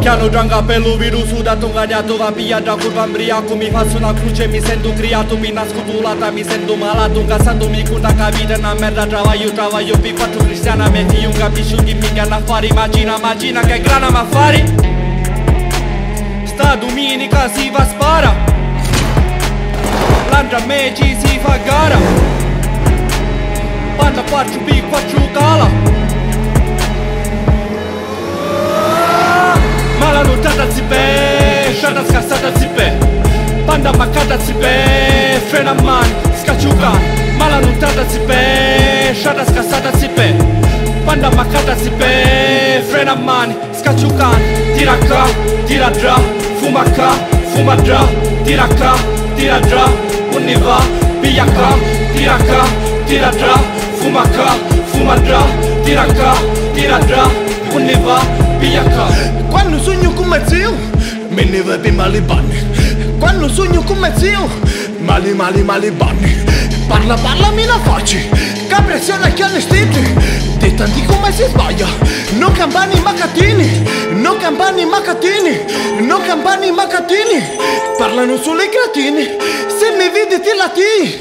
Chiano gianga per lo virus sudato un gagnato va via da curva ambriaco Mi faccio una croce mi sento criato Mi nasco tulata mi sento malato Incassandomi con la vita una merda Travaglio travaglio vi faccio cristiana metti un capisci di mica un affare Immagina immagina che grana ma affari Sta domenica si va spara Lancia a me ci si fa gara. Panda 4 sciata scassata zippe Banda maccata zippe, frena man, scacciucan Mala nuttata zippe, sciata scassata zippe Banda maccata zippe, frena man, scacciucan Tira qua, tira dra, fuma qua, fuma dra. Tira qua, tira dra, unni va, piglia qua Tira qua, tira dra, fuma qua, fuma dra. Tira qua, tira dra, unni va, piglia qua me ne vai per male banne. Quando sogno con mio zio, male male banne. Parla parla mi la facci, che pressione che hanno. Di tanti come si sbaglia, non campani macatini, non campani macatini, non campani macatini. Parlano solo i cretini, se mi vedi ti lati.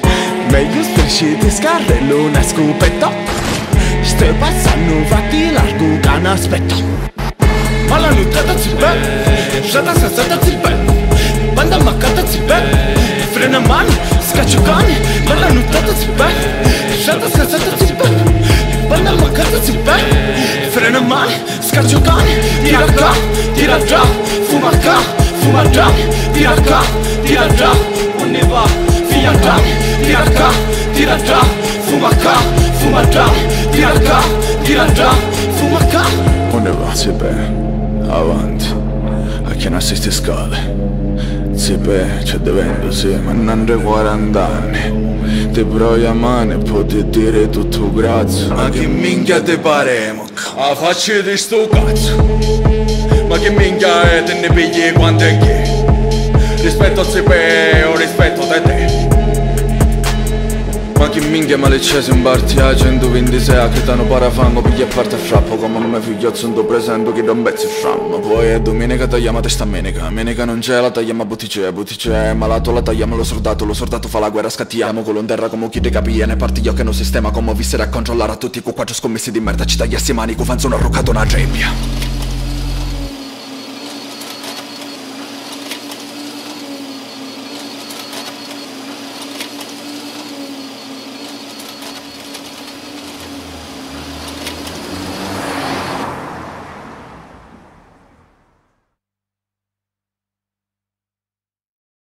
Meglio strisci di scarrello una scopetta. Stai passando, fatti largo non aspetta. Mala nutrata zippe Shata scassata zippe Banda maccata zippe Frena mani, scaccio cani Mala nutrata zippe Shata scassata zippe Banda maccata zippe Frena mani, scaccio cani Tira qua, tira già Fuma qua, fuma già Tira qua, tira già Unne va, figlia già Tira qua, tira già Fuma qua, fuma già Tira qua, tira già Fuma qua Unde va, zippe? Avanti. A chi non assiste scale. Zipe, c'è devendo, sì, ma non hai 40 anni Ti provi a mano e poter dire tutto grazie. Ma che minchia ti paremo, a faccia di sto cazzo. Ma che minchia è, te ne pigli quanto è che Rispetto a Zipe rispetto a te ma che minchia malicese in barti a 126 a che t'hanno parafango piglia a parte frappo Come me figlio sono presente che non bezzi frammo. Poi è domenica tagliamo testa menica. Menica non c'è la tagliamo a bottice Bottice malato la tagliamo lo sordato Lo sordato fa la guerra scattiamo Con l'onderra come chi decapia Ne parti io che non sistema come vissere a controllare a tutti Con quattro scommessi di merda. Ci tagliassi mani Con fanzo una roccata una gemmia